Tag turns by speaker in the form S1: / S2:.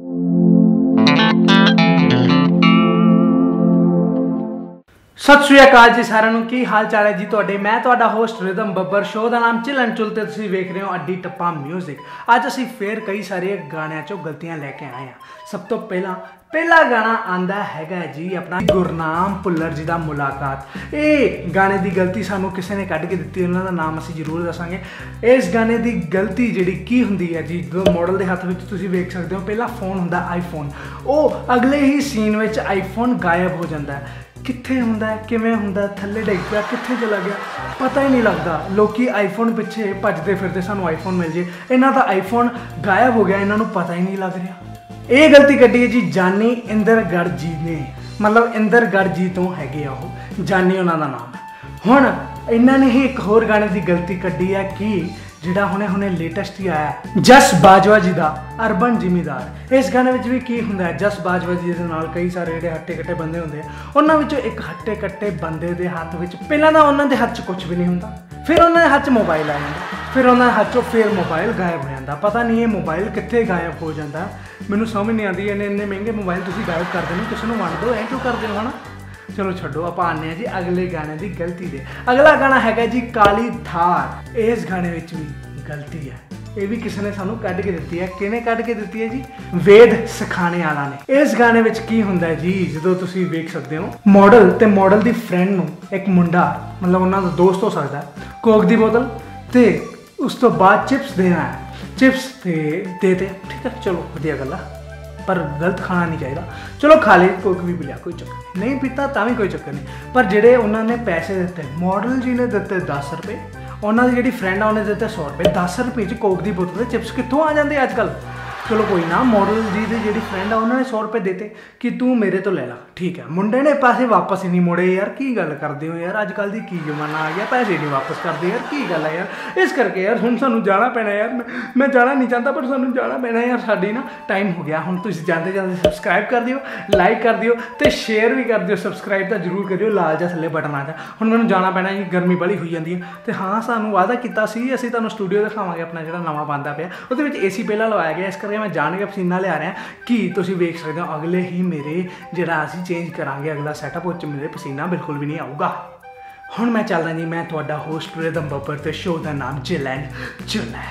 S1: Thank you. ਸਤਿ ਸ਼੍ਰੀ ਅਕਾਲ ਜੀ ਸਾਰਿਆਂ ਨੂੰ, ਕੀ ਹਾਲ ਚਾਲ ਹੈ ਜੀ ਤੁਹਾਡੇ? ਮੈਂ ਤੁਹਾਡਾ ਹੋਸਟ ਰਿਦਮ ਬੱਬਰ। ਸ਼ੋਅ ਦਾ ਨਾਮ ਚਿਲਨ ਚੁਲ ਤੇ ਤੁਸੀਂ ਵੇਖ ਰਹੇ ਹੋ ਅੱਡੀ ਟੱਪਾ 뮤직 ਅੱਜ ਅਸੀਂ ਫੇਰ ਕਈ ਸਾਰੇ ਗਾਣਿਆਂ ਚੋਂ ਗਲਤੀਆਂ ਲੈ ਕੇ ਆਏ ਹਾਂ। ਸਭ ਤੋਂ ਪਹਿਲਾਂ, ਪਹਿਲਾ ਗਾਣਾ ਆਂਦਾ ਹੈਗਾ ਜੀ ਆਪਣਾ ਗੁਰਨਾਮ ਭੁੱਲਰ ਜੀ ਦਾ ਮੁਲਾਕਾਤ। ਇਹ ਗਾਣੇ ਦੀ ਗਲਤੀ ਸਾਨੂੰ ਕਿਸੇ ਨੇ ਕੱਢ ਕੇ ਦਿੱਤੀ, ਉਹਨਾਂ ਦਾ ਨਾਮ ਅਸੀਂ ਜ਼ਰੂਰ ਦੱਸਾਂਗੇ। ਇਸ ਗਾਣੇ ਦੀ ਗਲਤੀ ਜਿਹੜੀ ਕੀ ਹੁੰਦੀ ਹੈ ਜੀ ਜੋ ਮਾਡਲ ਦੇ ਹੱਥ ਵਿੱਚ ਤੁਸੀਂ ਵੇਖ ਸਕਦੇ ਹੋ, ਪਹਿਲਾ ਫੋਨ ਹੁੰਦਾ ਆਈਫੋਨ ਉਹ ਅਗਲੇ ਹੀ ਸੀਨ ਵਿੱਚ ਆਈਫੋਨ ਗਾਇਬ ਹੋ ਜਾਂਦਾ ਹੈ। ਕਿੱਥੇ ਹੁੰਦਾ, ਕਿਵੇਂ ਹੁੰਦਾ, ਥੱਲੇ ਡਿੱਗ ਗਿਆ ਕਿੱਥੇ ਚਲਾ ਗਿਆ, ਪਤਾ ਹੀ ਨਹੀਂ ਲੱਗਦਾ। ਲੋਕੀ ਆਈਫੋਨ ਪਿੱਛੇ ਭੱਜਦੇ ਫਿਰਦੇ, ਸਾਨੂੰ ਆਈਫੋਨ ਮਿਲ ਜੇ। ਇਹਨਾਂ ਦਾ ਆਈਫੋਨ ਗਾਇਬ ਹੋ ਗਿਆ, ਇਹਨਾਂ ਨੂੰ ਪਤਾ ਹੀ ਨਹੀਂ ਲੱਗ ਰਿਹਾ। ਇਹ ਗਲਤੀ ਕੱਢੀ ਹੈ ਜੀ, ਜਾਨੀ ਇੰਦਰਗੜ ਜੀ ਨੇ। ਮਤਲਬ ਇੰਦਰਗੜ ਜੀ ਤੋਂ ਹੈਗੇ ਆ ਉਹ, ਜਾਨੀ ਉਹਨਾਂ ਦਾ ਨਾਮ। ਹੁਣ, ਇਹਨਾਂ ਨੇ ਹੀ ਇੱਕ ਹੋਰ ਗਾਣੇ ਦੀ ਗਲਤੀ ਕੱਢੀ ਹੈ ਕਿ ਜਿਹੜਾ ਹੁਣੇ ਹੁਣੇ ਲੇਟੈਸਟ ਹੀ ਆਇਆ ਜਸ ਬਾਜਵਾ ਜੀ ਦਾ, ਅਰਬਨ ਜ਼ਿਮੀਦਾਰ। ਇਸ ਗਾਣੇ ਵਿੱਚ ਵੀ ਕੀ ਹੁੰਦਾ ਹੈ, ਜਸ ਬਾਜਵਾ ਜੀ ਦੇ ਨਾਲ ਕਈ ਸਾਰੇ ਜਿਹੜੇ ਹੱਟੇ ਕੱਟੇ ਬੰਦੇ ਹੁੰਦੇ ਆ, ਉਹਨਾਂ ਵਿੱਚੋਂ ਇੱਕ ਹੱਟੇ ਕੱਟੇ ਬੰਦੇ ਦੇ ਹੱਥ ਵਿੱਚ ਪਹਿਲਾਂ ਤਾਂ ਉਹਨਾਂ ਦੇ ਹੱਥ 'ਚ ਕੁਝ ਵੀ ਨਹੀਂ ਹੁੰਦਾ, ਫਿਰ ਉਹਨਾਂ ਦੇ ਹੱਥ 'ਚ ਮੋਬਾਈਲ ਆ ਜਾਂਦਾ, ਫਿਰ ਉਹਨਾਂ ਦੇ ਹੱਥ 'ਚੋਂ ਫਿਰ ਮੋਬਾਈਲ ਗਾਇਬ ਹੋ ਜਾਂਦਾ। ਪਤਾ ਨਹੀਂ ਇਹ ਮੋਬਾਈਲ ਕਿੱਥੇ ਗਾਇਬ ਹੋ ਜਾਂਦਾ। ਮੈਨੂੰ ਸਮਝ ਨਹੀਂ ਆਉਂਦੀ ਇਹਨੇ ਇੰਨੇ ਮਹਿੰਗੇ ਮੋਬਾਈਲ ਤੁਸੀਂ ਗਾਇਬ ਕਰ ਦਿੰਦੇ ਹੋ ਕਿਸੇ ਨੂੰ ਵੰਡ ਦਿਓ, ਐਂ ਕਿਉਂ ਕਰਦੇ ਹੋ, ਹਨਾ? ਚਲੋ ਛੱਡੋ, ਆਪਾਂ ਆਨੇ ਆ ਜੀ ਅਗਲੇ ਗਾਣੇ ਦੀ ਗਲਤੀ ਦੇ ਅਗਲਾ ਗਾਣਾ ਹੈਗਾ ਜੀ ਕਾਲੀ ਥਾਰ ਇਸ ਗਾਣੇ ਵਿੱਚ ਵੀ ਗਲਤੀ ਹੈ। ਇਹ ਵੀ ਕਿਸੇ ਨੇ ਸਾਨੂੰ ਕੱਢ ਕੇ ਦਿੱਤੀ ਹੈ। ਕਿਹਨੇ ਕੱਢ ਕੇ ਦਿੱਤੀ ਹੈ ਜੀ? ਵੇਦ ਸਿਖਾਣੇ ਵਾਲਾ ਨੇ। ਇਸ ਗਾਣੇ ਵਿੱਚ ਕੀ ਹੁੰਦਾ ਹੈ ਜੀ? ਜਦੋਂ ਤੁਸੀਂ ਵੇਖ ਸਕਦੇ ਹੋ ਮਾਡਲ ਤੇ ਮਾਡਲ ਦੀ ਫਰੈਂਡ ਨੂੰ ਇੱਕ ਮੁੰਡਾ, ਮਤਲਬ ਉਹਨਾਂ ਦਾ ਦੋਸਤ ਹੋ ਸਕਦਾ ਕੋਕ ਦੀ ਬੋਤਲ ਤੇ ਉਸ ਤੋਂ ਬਾਅਦ ਚਿਪਸ ਦੇਣਾ ਹੈ। ਚਿਪਸ ਤੇ ਦੇ ਦੇ ਠੀਕ ਹੈ, ਚਲੋ, ਵਧੀਆ ਗੱਲ ਆ। ਪਰ ਗਲਤ ਖਾਣਾ ਨਹੀਂ ਚਾਹੀਦਾ। ਚਲੋ ਖਾ ਲੇ ਕੋਕ ਵੀ ਪਿਲਿਆ ਕੋਈ ਚੱਕਰ ਨਹੀਂ। ਪੀਤਾ ਤਾਂ ਵੀ ਕੋਈ ਚੱਕਰ ਨਹੀਂ। ਪਰ ਜਿਹੜੇ ਉਹਨਾਂ ਨੇ ਪੈਸੇ ਦਿੱਤੇ ਮਾਡਲ ਜੀ ਨੇ ਦਿੱਤੇ 10 ਰੁਪਏ, ਉਹਨਾਂ ਦੀ ਜਿਹੜੀ ਫਰੈਂਡ ਆ, ਉਹਨੇ ਦਿੱਤੇ 100 ਰੁਪਏ। 10 ਰੁਪਏ ਚ ਕੋਕ ਦੀ ਬੋਤਲ ਤੇ ਚਿਪਸ ਕਿੱਥੋਂ ਆ ਜਾਂਦੇ ਅੱਜ ਕੱਲ੍ਹ? ਚਲੋ ਕੋਈ ਨਾ ਮਾਡਲ ਜੀ ਦੀ ਜਿਹੜੀ ਫਰੈਂਡ ਆ, ਉਹਨਾਂ ਨੇ 100 ਰੁਪਏ ਦਿੱਤੇ ਕਿ ਤੂੰ ਮੇਰੇ ਤੋਂ ਲੈ ਲੈ। ਠੀਕ ਹੈ, ਮੁੰਡੇ ਨੇ ਪੈਸੇ ਵਾਪਸ ਹੀ ਨਹੀਂ ਮੋੜੇ ਯਾਰ, ਕੀ ਗੱਲ ਕਰਦੇ ਹੋ ਯਾਰ? ਅੱਜ ਕੱਲ ਦੀ ਕੀ ਜ਼ਮਾਨਾ ਆ ਗਿਆ, ਪੈਸੇ ਨਹੀਂ ਵਾਪਸ ਕਰਦੇ ਯਾਰ, ਕੀ ਗੱਲ ਹੈ ਯਾਰ? ਇਸ ਕਰਕੇ ਯਾਰ, ਹੁਣ ਸਾਨੂੰ ਜਾਣਾ ਪੈਣਾ ਯਾਰ। ਮੈਂ- ਮੈਂ ਜਾਣਾ ਨਹੀਂ ਚਾਹੁੰਦਾ, ਪਰ ਸਾਨੂੰ ਜਾਣਾ ਪੈਣਾ ਯਾਰ। ਸਾਡੀ ਨਾ ਟਾਈਮ ਹੋ ਗਿਆ। ਹੁਣ ਤੁਸੀਂ ਜਾਂਦੇ ਜਾਂਦੇ ਸਬਸਕ੍ਰਾਈਬ ਕਰ ਦਿਓ ਲਾਈਕ ਕਰ ਦਿਓ ਤੇ ਸ਼ੇਅਰ ਵੀ ਕਰ ਦਿਓ। ਸਬਸਕ੍ਰਾਈਬ ਤਾਂ ਜ਼ਰੂਰ ਕਰਿਓ, ਲਾਲ ਜਿਹਾ ਥੱਲੇ ਬਟਨ ਆ ਜਾ। ਹੁਣ ਮੈਨੂੰ ਜਾਣਾ ਪੈਣਾ ਜੀ, ਗਰਮੀ ਬੜੀ ਹੋਈ ਜਾਂਦੀ ਹੈ। ਤੇ ਹਾਂ, ਸਾਨੂੰ ਵਾਅਦਾ ਕੀਤਾ ਸੀ, ਅਸੀਂ ਤੁਹਾਨੂੰ ਸਟੂਡੀਓ ਦਿਖਾਵਾਂਗੇ ਆਪਣਾ ਜਿਹੜਾ ਨਵਾਂ ਬੰਦਾ ਪਿਆ। ਉਹਦੇ ਵਿੱਚ ਏਸੀ ਪਹਿਲਾਂ ਲਵਾਇਆ ਗਿਆ, ਇਸ ਕਰਕੇ ਮੈਂ ਜਾਣ ਕੇ ਪਸੀਨਾ ਲਿਆ ਰਿਹਾ। ਕਿ ਤੁਸੀਂ ਵੇਖ ਸਕਦੇ ਹੋ, ਅਗਲੇ ਹੀ ਮੇਰੇ ਜਿਹੜਾ ਅਸੀਂ ਚੇਂਜ ਕਰਾਂਗੇ, ਅਗਲਾ ਸੈਟਅਪ ਉੱਚ ਮੇਰੇ ਪਸੀਨਾ ਬਿਲਕੁਲ ਵੀ ਨਹੀਂ ਆਊਗਾ। ਹੁਣ ਮੈਂ ਚੱਲਦਾ ਜੀ, ਮੈਂ ਤੁਹਾਡਾ ਹੋਸਟ ਰਿਦਮ ਬੱਬਰ ਤੇ ਸ਼ੋਅ ਦਾ ਨਾਮ ਜਿਲੈਂਡ ਜੁਨਾ